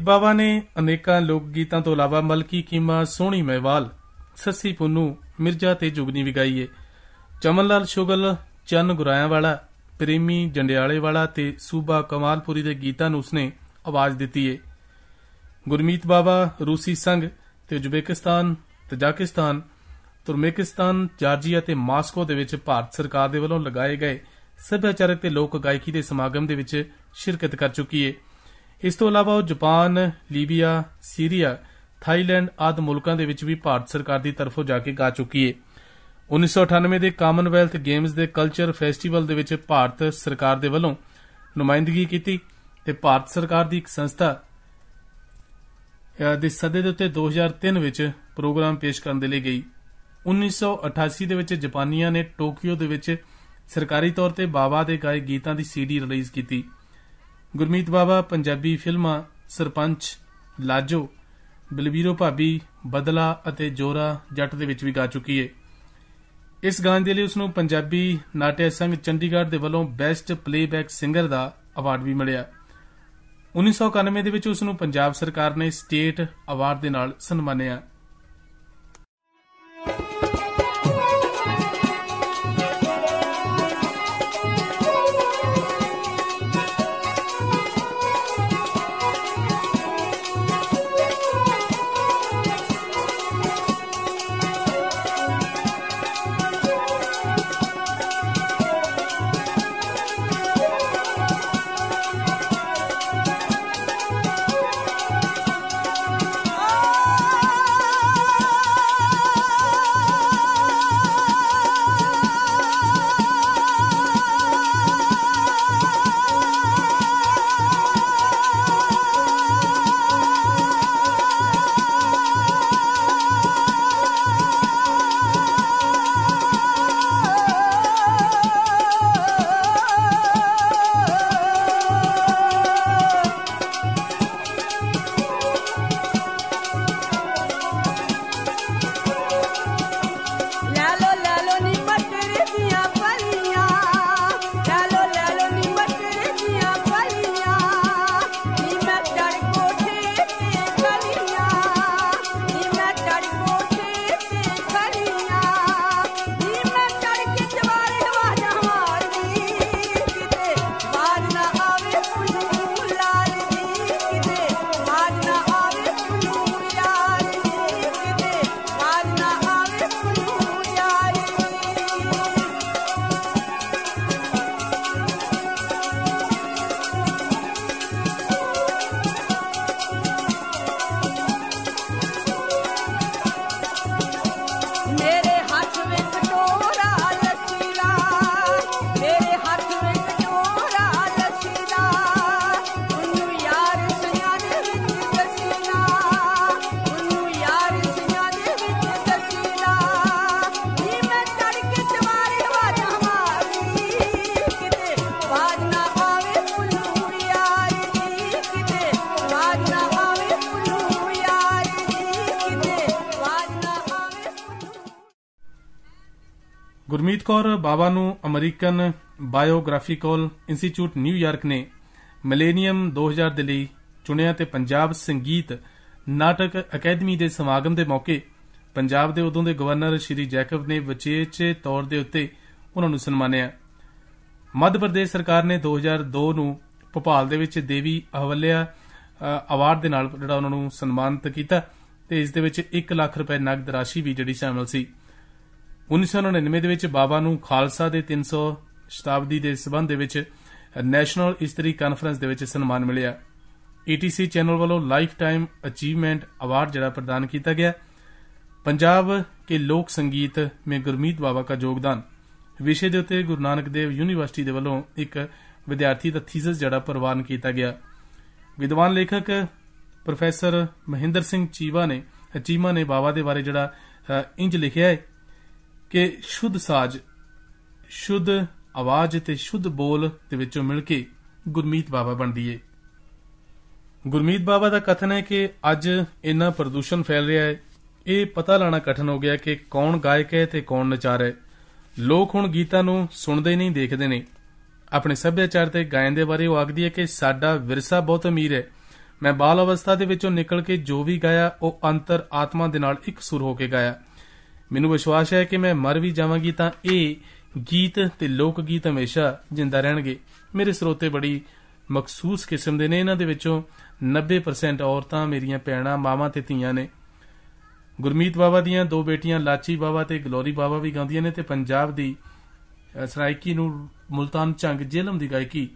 ਗੁਰਮੀਤ ਬਾਵਾ ਨੇ ਅਨੇਕਾਂ ਲੋਕ ਗੀਤਾਂ ਤੋਂ ਇਲਾਵਾ ਮਲਕੀ ਕੀਮਾ, ਸੋਹਣੀ ਮਹਿਵਾਲ, ਸੱਸੀ ਪੁੰਨੂ, ਮਿਰਜ਼ਾ ਤੇ ਜੁਗਨੀ ਵੀ ਗਾਈ ਏ। ਚਮਨ ਲਾਲ ਸ਼ੁਗਲ, ਚੰਨ ਗੁਰਾਇਆ ਵਾਲਾ ਪ੍ਰੇਮੀ ਜੰਡਿਆਲੇ ਵਾਲਾ ਤੇ ਸੂਬਾ ਕਮਾਲਪੁਰੀ ਦੇ ਗੀਤਾਂ ਨੂੰ ਉਸਨੇ ਆਵਾਜ਼ ਦਿੱਤੀ ਏ। ਗੁਰਮੀਤ ਬਾਵਾ, ਰੂਸੀ ਸੰਘ ਤੇ ਉਜ਼ਬੇਕਿਸਤਾਨ ਤਜਾਕਿਸਤਾਨ, ਤੁਰਮੇਕਿਸਤਾਨ, ਜਾਰਜੀਆ ਤੇ ਮਾਸਕੋ ਦੇ ਵਿੱਚ ਭਾਰਤ ਸਰਕਾਰ ਦੇ ਵੱਲੋਂ ਲਗਾਏ ਗਏ ਸੱਭਿਆਚਾਰਕ ਤੇ ਲੋਕ ਗਾਇਕੀ ਦੇ ਸਮਾਗਮ ਦੇ ਵਿੱਚ ਸ਼ਿਰਕਤ ਕਰ ਚੁੱਕੀ ਏ। ਇਸ ਤੋਂ ਇਲਾਵਾ ਉਹ ਜਾਪਾਨ, ਲੀਬੀਆ, ਸੀਰੀਆ, ਥਾਈਲੈਂਡ ਆਦਿ ਮੁਲਕਾਂ ਦੇ ਵਿੱਚ ਵੀ ਭਾਰਤ ਸਰਕਾਰ ਦੀ ਤਰਫੋਂ ਜਾ ਕੇ ਗਾ ਚੁੱਕੀ ਏ। 1998 ਦੇ ਕਾਮਨਵੈਲਥ ਗੇਮਸ ਦੇ ਕਲਚਰ ਫੈਸਟੀਵਲ ਦੇ ਵਿੱਚ ਭਾਰਤ ਸਰਕਾਰ ਦੇ ਵੱਲੋਂ ਨੁਮਾਇੰਦਗੀ ਕੀਤੀ ਤੇ ਭਾਰਤ ਸਰਕਾਰ ਦੀ ਇੱਕ ਸੰਸਥਾ ਦੇ ਸੱਦੇ ਦੇ ਉੱਤੇ 2003 ਵਿੱਚ ਪ੍ਰੋਗਰਾਮ ਪੇਸ਼ ਕਰਨ ਦੇ ਲਈ ਗਈ। 1988 ਦੇ ਵਿੱਚ ਜਾਪਾਨੀਆਂ ਨੇ ਟੋਕੀਓ ਦੇ ਵਿੱਚ ਸਰਕਾਰੀ ਤੌਰ ਤੇ ਬਾਬਾ ਦੇ ਗਾਏ ਗੀਤਾਂ ਦੀ ਸੀਡੀ ਰਿਲੀਜ਼ ਕੀਤੀ। ਗੁਰਮੀਤ ਬਾਬਾ ਪੰਜਾਬੀ ਫਿਲਮਾਂ, ਸਰਪੰਚ, ਲਾਜੋ, ਬਲਬੀਰੋ ਭਾਬੀ, ਬਦਲਾ ਅਤੇ ਜੋਰਾ ਜੱਟ ਦੇ ਵਿੱਚ ਵੀ ਗਾ ਚੁੱਕੀ ਏ। ਇਸ ਗਾਣੇ ਦੇ ਲਈ ਉਸ ਨੂੰ ਪੰਜਾਬੀ ਨਾਟਿਆ ਸੰਘ ਚੰਡੀਗੜ੍ਹ ਦੇ ਵੱਲੋਂ ਬੈਸਟ ਪਲੇਬੈਕ ਸਿੰਗਰ ਦਾ ਅਵਾਰਡ ਵੀ ਮਿਲਿਆ। 1991 ਦੇ ਵਿੱਚ ਉਸ ਨੂੰ ਪੰਜਾਬ ਸਰਕਾਰ ਨੇ ਸਟੇਟ ਅਵਾਰਡ ਦੇ ਨਾਲ ਸਨਮਾਨਿਆ। ਗੁਰਮੀਤ ਬਾਬਾ ਨੂੰ American Biographical Institute New York ਨੇ ਮਿਲੇਨੀਅਮ 2000 ਦੇ ਲਈ ਚੁਣਿਆ ਤੇ ਪੰਜਾਬ ਸੰਗੀਤ ਨਾਟਕ ਅਕੈਡਮੀ ਦੇ ਸਮਾਗਮ ਦੇ ਮੌਕੇ ਪੰਜਾਬ ਦੇ ਉਦੋਂ ਦੇ ਗਵਰਨਰ ਸ਼੍ਰੀ ਜੈਕਬ ਨੇ ਵਿਚੇਚੇ ਤੌਰ ਦੇ ਉੱਤੇ ਉਹਨਾਂ ਨੂੰ ਸਨਮਾਨਿਆ। ਮੱਧ ਪ੍ਰਦੇਸ਼ ਸਰਕਾਰ ਨੇ 2002 ਨੂੰ ਭੋਪਾਲ ਦੇ ਵਿੱਚ ਦੇਵੀ ਅਹਵਲਿਆ ਅਵਾਰਡ ਦੇ ਨਾਲ ਜਿਹੜਾ ਉਹਨਾਂ ਨੂੰ ਸਨਮਾਨਿਤ ਕੀਤਾ ਤੇ ਇਸ ਦੇ ਵਿੱਚ 1 ਲੱਖ ਰੁਪਏ ਨਗਦ ਰਾਸ਼ੀ ਵੀ ਜਿਹੜੀ ਸ਼ਾਮਲ ਸੀ। 1999 ਵਿੱਚ ਬਾਬਾ ਨੂੰ ਖਾਲਸਾ ਦੇ 300 ਸ਼ਤਾਬਦੀ ਦੇ ਸਬੰਧ ਦੇ ਵਿੱਚ ਨੈਸ਼ਨਲ ਇਸਤਰੀ ਕਾਨਫਰੰਸ ਦੇ ਵਿੱਚ ਸਨਮਾਨ ਮਿਲਿਆ। ETC ਚੈਨਲ ਵੱਲੋਂ ਲਾਈਫ ਟਾਈਮ ਅਚੀਵਮੈਂਟ ਅਵਾਰਡ ਜਿਹੜਾ ਪ੍ਰਦਾਨ ਕੀਤਾ ਗਿਆ। ਪੰਜਾਬ ਕੇ ਲੋਕ ਸੰਗੀਤ ਮੇ ਗੁਰਮੀਤ ਬਾਬਾ ਦਾ ਯੋਗਦਾਨ। ਵਿਸ਼ੇ ਦੇ ਉੱਤੇ ਗੁਰੂ ਨਾਨਕ ਦੇਵ ਯੂਨੀਵਰਸਿਟੀ ਦੇ ਵੱਲੋਂ ਇੱਕ ਵਿਦਿਆਰਥੀ ਦਾ ਥੀਸਿਸ ਜਿਹੜਾ ਪ੍ਰਵਾਨ ਕੀਤਾ ਗਿਆ। ਵਿਦਵਾਨ ਲੇਖਕ ਪ੍ਰੋਫੈਸਰ ਮਹਿੰਦਰ ਸਿੰਘ ਚੀਵਾ ਨੇ, ਚੀਮਾ ਨੇ ਬਾਬਾ ਦੇ ਬਾਰੇ ਜਿਹੜਾ ਇੰਜ ਲਿਖਿਆ ਹੈ ਕਿ ਸ਼ੁੱਧ ਸਾਜ, ਸ਼ੁੱਧ ਆਵਾਜ਼ ਤੇ ਸ਼ੁੱਧ ਬੋਲ ਦੇ ਵਿੱਚੋਂ ਮਿਲ ਕੇ ਗੁਰਮੀਤ ਬਾਬਾ ਬਣਦੀ ਏ। ਗੁਰਮੀਤ ਬਾਬਾ ਦਾ ਕਥਨ ਹੈ ਕਿ ਅੱਜ ਇੰਨਾ ਪ੍ਰਦੂਸ਼ਣ ਫੈਲ ਰਿਹਾ ਹੈ। ਇਹ ਪਤਾ ਲਾਣਾ ਕਠਨ ਹੋ ਗਿਆ ਕਿ ਕੌਣ ਗਾਇਕ ਹੈ ਤੇ ਕੌਣ ਨਚਾਰ ਹੈ। ਲੋਕ ਹੁਣ ਗੀਤਾਂ ਨੂੰ ਸੁਣਦੇ ਨਹੀਂ, ਦੇਖਦੇ ਨੇ ਆਪਣੇ ਸੱਭਿਆਚਾਰ ਤੇ ਗਾਇਨ ਦੇ ਬਾਰੇ ਉਹ ਆਖਦੀ ਹੈ ਕਿ ਸਾਡਾ ਵਿਰਸਾ ਬਹੁਤ ਅਮੀਰ ਹੈ। ਮੈਂ ਬਾਲ ਅਵਸਥਾ ਦੇ ਵਿੱਚੋਂ ਨਿਕਲ ਕੇ ਜੋ ਵੀ ਗਾਇਆ, ਉਹ ਅੰਤਰ ਆਤਮਾ ਦੇ ਨਾਲ ਇੱਕ ਸੁਰ ਹੋ ਕੇ ਗਾਇਆ। ਮੈਨੂੰ ਵਿਸ਼ਵਾਸ ਹੈ ਕਿ ਮੈਂ ਮਰ ਵੀ ਜਾਵਾਂਗੀ ਤਾਂ ਇਹ ਗੀਤ ਤੇ ਲੋਕ ਗੀਤ ਹਮੇਸ਼ਾ ਜਿੰਦਾ ਰਹਿਣਗੇ। ਮੇਰੇ ਸਰੋਤੇ ਬੜੀ ਮਖਸੂਸ ਕਿਸਮ ਦੇ ਨੇ। ਇਹਨਾਂ ਦੇ ਵਿੱਚੋਂ 90% ਔਰਤਾਂ ਮੇਰੀਆਂ ਭੈਣਾਂ ਮਾਵਾਂ ਤੇ ਧੀਆਂ ਨੇ। ਗੁਰਮੀਤ ਬਾਵਾ ਦੀਆਂ ਦੋ ਬੇਟੀਆਂ ਲਾਚੀ ਬਾਵਾ ਤੇ ਗਲੋਰੀ ਬਾਵਾ ਵੀ ਗਾਉਂਦੀਆਂ ਨੇ ਤੇ ਪੰਜਾਬ ਦੀ ਅ, ਸਰਾਇਕੀ ਨੂੰ ਮੁਲਤਾਨ ਝੰਗ ਜੇਲਮ ਦੀ ਗਾਇਕੀ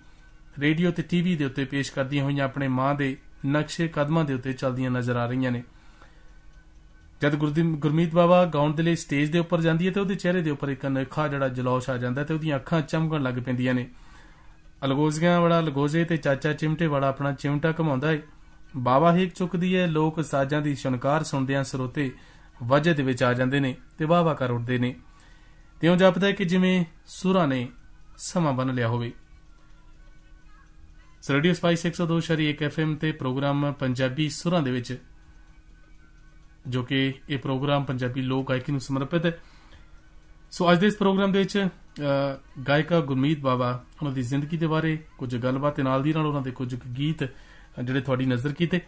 ਰੇਡੀਓ ਤੇ ਟੀਵੀ ਦੇ ਉੱਤੇ ਪੇਸ਼ ਕਰਦੀਆਂ ਹੋਈਆਂ ਆਪਣੇ ਮਾਂ ਦੇ ਨਕਸ਼ੇ ਕਦਮਾਂ ਦੇ ਉੱਤੇ ਚੱਲਦੀਆਂ ਨਜ਼ਰ ਆ ਰਹੀਆਂ ਨੇ। ਜਦ ਗੁਰਮੀਤ ਬਾਬਾ ਗਾਉਣ ਦੇ ਲਈ ਸਟੇਜ ਦੇ ਉੱਪਰ ਜਾਂਦੀ ਹੈ ਤੇ ਉਹਦੇ ਚਿਹਰੇ ਦੇ ਉੱਪਰ ਇੱਕ ਅਨੋਖਾ ਜਿਹੜਾ ਜਲੌਸ਼ ਆ ਜਾਂਦਾ ਤੇ ਉਹਦੀਆਂ ਅੱਖਾਂ ਚਮਕਣ ਲੱਗ ਪੈਂਦੀਆਂ ਨੇ। ਅਲਗੋਜ਼ੀਆਂ ਵਾਲਾ ਲਗੋਜ਼ੇ ਤੇ ਚਾਚਾ ਚਿਮਟੇ ਵਾਲਾ ਆਪਣਾ ਚਿਮਟਾ ਘਮਾਉਂਦਾ ਏ ਬਾਬਾ ਹੀਕ ਚੁੱਕਦੀ ਏ ਲੋਕ ਸਾਜ਼ਾਂ ਦੀ ਸ਼ਨਕਾਰ ਸੁਣਦਿਆਂ ਸਰੋਤੇ ਵਜੇ ਦੇ ਵਿੱਚ ਆ ਜਾਂਦੇ ਨੇ ਤੇ ਵਾਹ ਕਰ ਉੱਠਦੇ ਨੇ। ਤਿਉਂ ਜਪਦਾ ਹੈ ਕਿ ਜਿਵੇਂ ਸੁਰਾਂ ਨੇ ਸਮਾਂ ਬਨ ਲਿਆ ਹੋਵੇ। ਰੇਡੀਓ ਸਪਾਈਸ 102.1 ਐਫਐਮ ਤੇ ਪ੍ਰੋਗਰਾਮ ਪੰਜਾਬੀ ਸੁਰਾਂ ਦੇ ਵਿੱਚ ਜੋ ਕਿ ਇਹ ਪ੍ਰੋਗਰਾਮ ਪੰਜਾਬੀ ਲੋਕ ਗਾਇਕੀ ਨੂੰ ਸਮਰਪਿਤ ਹੈ। ਸੋ ਅੱਜ ਦੇ ਇਸ ਪ੍ਰੋਗਰਾਮ ਦੇ ਵਿੱਚ ਗਾਇਕਾ ਗੁਰਮੀਤ ਬਾਬਾ ਉਹਨਾਂ ਦੀ ਜ਼ਿੰਦਗੀ ਦੇ ਬਾਰੇ ਕੁਝ ਗੱਲਬਾਤ ਨਾਲ ਦੀ ਨਾਲ ਉਹਨਾਂ ਦੇ ਕੁਝ ਗੀਤ ਜਿਹੜੇ ਤੁਹਾਡੀ ਨਜ਼ਰ ਕੀਤੇ।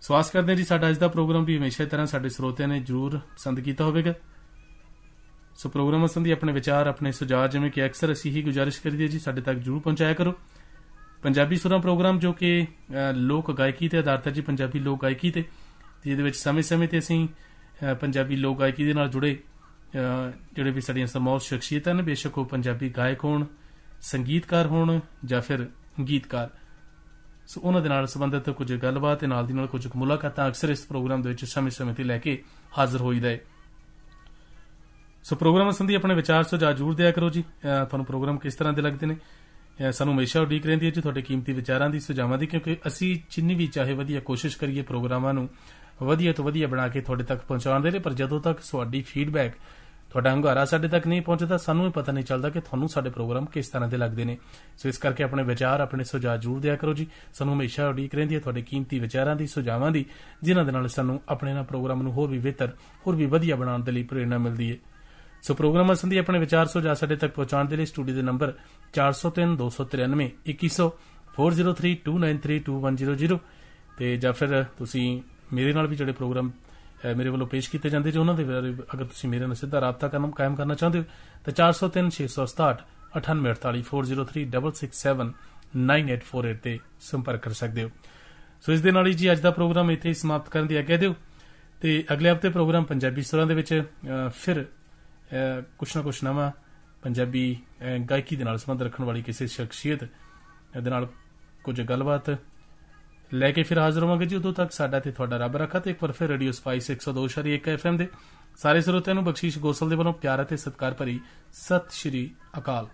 ਸੋ ਆਸ ਕਰਦੇ ਹਾਂ ਜੀ, ਸਾਡਾ ਅੱਜ ਦਾ ਪ੍ਰੋਗਰਾਮ ਵੀ ਹਮੇਸ਼ਾ ਦੀ ਤਰ੍ਹਾਂ ਸਾਡੇ ਸਰੋਤਿਆਂ ਨੇ ਜਰੂਰ ਪਸੰਦ ਕੀਤਾ ਹੋਵੇਗਾ। ਸੋ ਪ੍ਰੋਗਰਾਮ ਸੰਬੰਧੀ ਆਪਣੇ ਵਿਚਾਰ, ਆਪਣੇ ਸੁਝਾਅ, ਜਿਵੇਂ ਕਿ ਅਕਸਰ ਅਸੀਂ ਹੀ ਗੁਜ਼ਾਰਿਸ਼ ਕਰੀਦੀ ਜੀ, ਸਾਡੇ ਤੱਕ ਜਰੂਰ ਪਹੁੰਚਾਇਆ ਕਰੋ। ਪੰਜਾਬੀ ਸੁਰਾਂ ਪ੍ਰੋਗਰਾਮ ਜੋ ਕਿ ਲੋਕ ਗਾਇਕੀ ਤੇ ਆਧਾਰਿਤ ਹੈ ਜੀ, ਪੰਜਾਬੀ ਲੋਕ ਗਾਇਕੀ ਤੇ। ਜਿਹਦੇ ਇਹਦੇ ਵਿੱਚ ਸਮੇਂ-ਸਮੇਂ ਤੇ ਅਸੀਂ ਪੰਜਾਬੀ ਲੋਕ ਗਾਇਕੀ ਦੇ ਨਾਲ ਜੁੜੇ। ਜਿਹੜੇ ਵੀ ਸਾਡੀਆਂ ਸਮੌਰ ਸ਼ਖਸੀਅਤਾਂ ਨੇ, ਬੇਸ਼ੱਕ ਉਹ ਪੰਜਾਬੀ ਗਾਇਕ ਹੋਣ, ਸੰਗੀਤਕਾਰ ਹੋਣ ਜਾਂ ਫਿਰ ਗੀਤਕਾਰ। ਸੋ ਉਹਨਾਂ ਦੇ ਨਾਲ ਸੰਬੰਧਿਤ ਕੁਝ ਗੱਲਬਾਤ ਤੇ ਨਾਲ ਦੀ ਨਾਲ ਕੁਝ ਮੁਲਾਕਾਤਾਂ ਅਕਸਰ ਇਸ ਪ੍ਰੋਗਰਾਮ ਦੇ ਵਿੱਚ ਸਮੇਂ-ਸਮੇਂ ਤੇ ਲੈ ਕੇ ਹਾਜ਼ਰ ਹੋਈਦਾ ਹੈ ਸੋ ਪ੍ਰੋਗਰਾਮ ਸੰਬੰਧੀ ਆਪਣੇ ਵਿਚਾਰ ਸੁਝਾਅ ਜਰੂਰ ਦਿਆ ਕਰੋ ਜੀ। ਤੁਹਾਨੂੰ ਪ੍ਰੋਗਰਾਮ ਕਿਸ ਤਰ੍ਹਾਂ ਦੇ ਲੱਗਦੇ ਨੇ? ਸਾਨੂੰ ਹਮੇਸ਼ਾ ਉਡੀਕ ਰਹਿੰਦੀ ਹੈ ਜੀ ਤੁਹਾਡੇ ਕੀਮਤੀ ਵਿਚਾਰਾਂ ਦੀ ਸੁਝਾਵਾਂ ਦੀ, ਕਿਉਂਕਿ ਅਸੀਂ ਜਿੰਨੀ ਵੀ ਚਾਹੇ ਵਧੀਆ ਕੋਸ਼ਿਸ਼ ਕਰੀਏ ਪ੍ਰੋਗਰਾਮਾਂ ਨੂੰ ਵਧੀਆ ਤੋਂ ਵਧੀਆ ਬਣਾ ਕੇ ਤੁਹਾਡੇ ਤੱਕ ਪਹੁੰਚਾਉਣ ਦੇ ਲਈ ਪਰ ਜਦੋਂ ਤੱਕ ਤੁਹਾਡੀ ਫੀਡਬੈਕ ਤੁਹਾਡਾ ਹੰਗਾਰਾ ਸਾਡੇ ਤੱਕ ਨਹੀਂ ਪਹੁੰਚਦਾ, ਸਾਨੂੰ ਇਹ ਪਤਾ ਨਹੀਂ ਚੱਲਦਾ ਕਿ ਤੁਹਾਨੂੰ ਸਾਡੇ ਪ੍ਰੋਗਰਾਮ ਕਿਸ ਤਰ੍ਹਾਂ ਦੇ ਲੱਗਦੇ ਨੇ। ਸੋ ਇਸ ਕਰਕੇ ਆਪਣੇ ਵਿਚਾਰ, ਆਪਣੇ ਸੁਝਾਅ ਜਰੂਰ ਦਿਆ ਕਰੋ ਜੀ। ਸਾਨੂੰ ਹਮੇਸ਼ਾ ਉਡੀਕ ਰਹਿੰਦੀ ਹੈ ਤੁਹਾਡੇ ਕੀਮਤੀ ਵਿਚਾਰਾਂ ਦੀ, ਸੁਝਾਵਾਂ ਦੀ, ਜਿਨ੍ਹਾਂ ਦੇ ਨਾਲ ਸਾਨੂੰ ਆਪਣੇ ਨਾਲ ਪ੍ਰੋਗਰਾਮ ਨੂੰ ਹੋਰ ਵੀ ਬਿਹਤਰ, ਹੋਰ ਵੀ ਵਧੀਆ ਬਣਾਉਣ ਦੇ ਲਈ ਪ੍ਰੇਰਣਾ ਮਿਲਦੀ ਹੈ। ਸੋ ਪ੍ਰੋਗਰਾਮ ਸੰਬੰਧੀ ਆਪਣੇ ਵਿਚਾਰ, ਸੁਝਾਅ ਸਾਡੇ ਤੱਕ ਪਹੁੰਚਾਉਣ ਦੇ ਲਈ ਸਟੂਡੀਓ ਦੇ ਨੰਬਰ 403293 2100 4032932100 ਤੇ ਜਾਂ ਫਿਰ ਤੁਸੀਂ ਮੇਰੇ ਨਾਲ ਵੀ ਜਿਹੜੇ ਪ੍ਰੋਗਰਾਮ ਮੇਰੇ ਵੱਲੋਂ ਪੇਸ਼ ਕੀਤੇ ਜਾਂਦੇ ਜੇ ਉਹਨਾਂ ਦੇ ਬਾਰੇ, ਅਗਰ ਤੁਸੀਂ ਮੇਰੇ ਨਾਲ ਸਿੱਧਾ ਰਾਬਤਾ ਕਰਨਾ, ਕਾਇਮ ਕਰਨਾ ਚਾਹੁੰਦੇ ਹੋ, ਤਾਂ 403667 9848 4036679848 ਤੇ ਸੰਪਰਕ ਕਰ ਸਕਦੇ ਹੋ। ਸੋ ਇਸ ਦੇ ਨਾਲ ਹੀ ਜੀ ਅੱਜ ਦਾ ਪ੍ਰੋਗਰਾਮ ਇੱਥੇ ਹੀ ਸਮਾਪਤ ਕਰਨ ਦੀ ਆਗਿਆ ਦਿਓ। ਤੇ ਅਗਲੇ ਹਫ਼ਤੇ ਪ੍ਰੋਗਰਾਮ ਪੰਜਾਬੀ ਸੁਰਾਂ ਦੇ ਵਿੱਚ ਫਿਰ ਕੁਛ ਨਾ ਕੁਛ ਨਵਾਂ ਪੰਜਾਬੀ ਗਾਇਕੀ ਦੇ ਨਾਲ ਸੰਬੰਧ ਰੱਖਣ ਵਾਲੀ ਕਿਸੇ ਸ਼ਖਸੀਅਤ ਦੇ ਨਾਲ ਕੁਝ ਗੱਲਬਾਤ ਲੈ ਕੇ ਫਿਰ ਹਾਜ਼ਰ ਹੋਵਾਂਗੇ ਜੀ, ਉਦੋਂ ਤੱਕ ਸਾਡਾ ਤੇ ਤੁਹਾਡਾ ਰੱਬ ਰੱਖਾ ਤੇ ਇੱਕ ਵਾਰ ਫਿਰ ਰੇਡੀਓ ਸਪਾਈਸ 102.1 ਐਫਐਮ ਦੇ। ਸਾਰੇ ਸਰੋਤਿਆਂ ਨੂੰ ਬਖਸ਼ੀਸ਼ ਗੋਸਲ ਦੇ ਵੱਲੋਂ ਪਿਆਰ ਅਤੇ ਸਤਿਕਾਰ ਭਰੀ ਸਤਿ ਸ਼੍ਰੀ ਅਕਾਲ।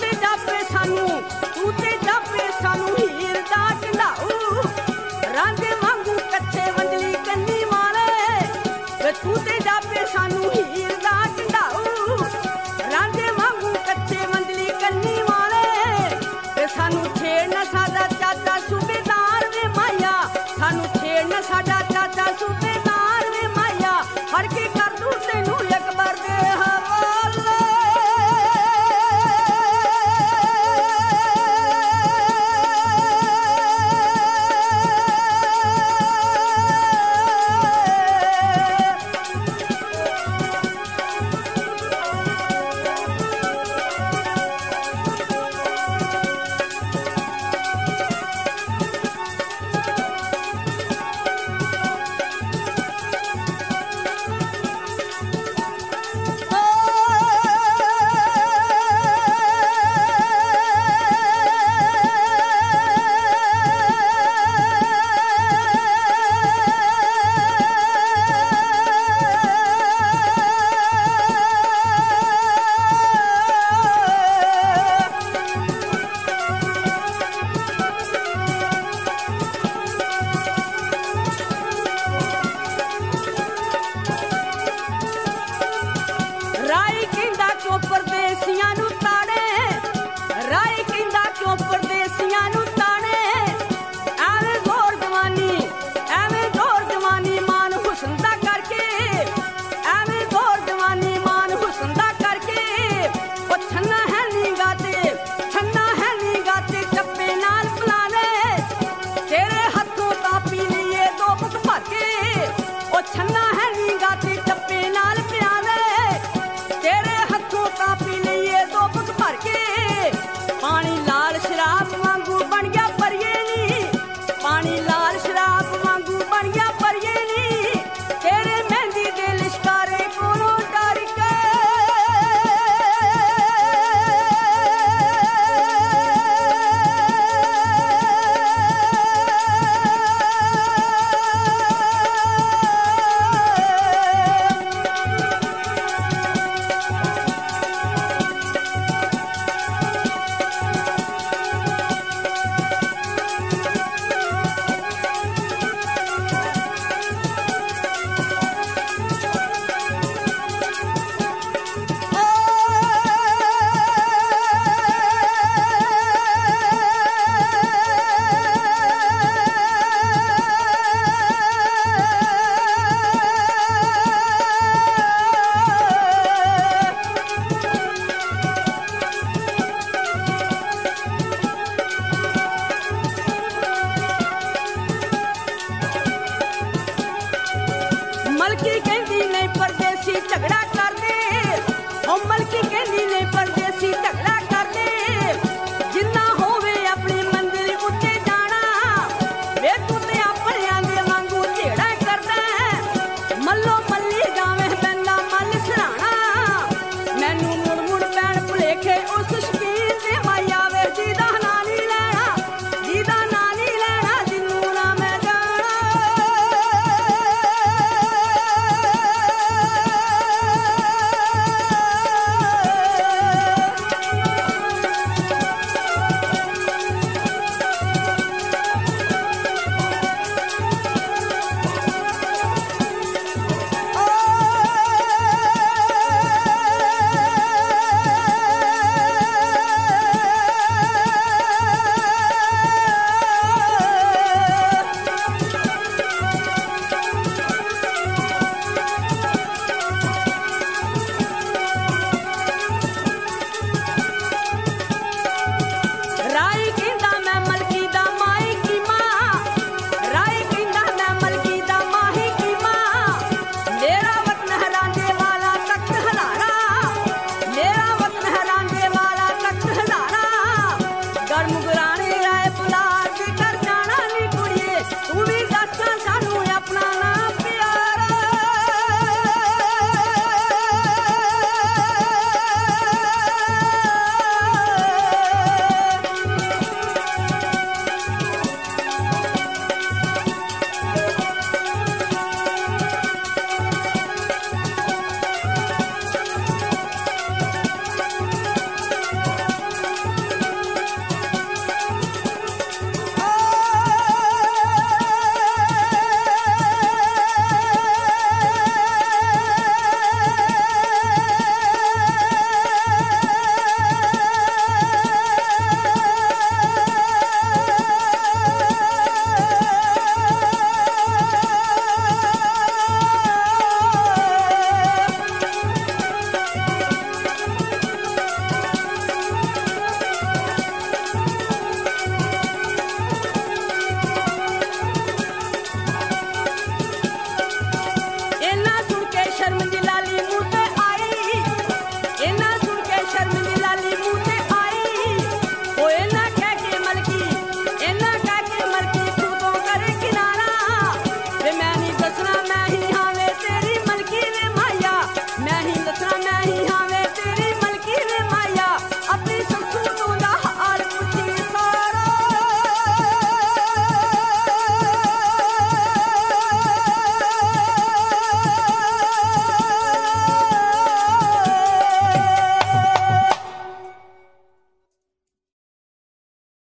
ਤੇ ਜਾਪੇ ਸਾਨੂੰ ਤੂੰ ਤੇ Porque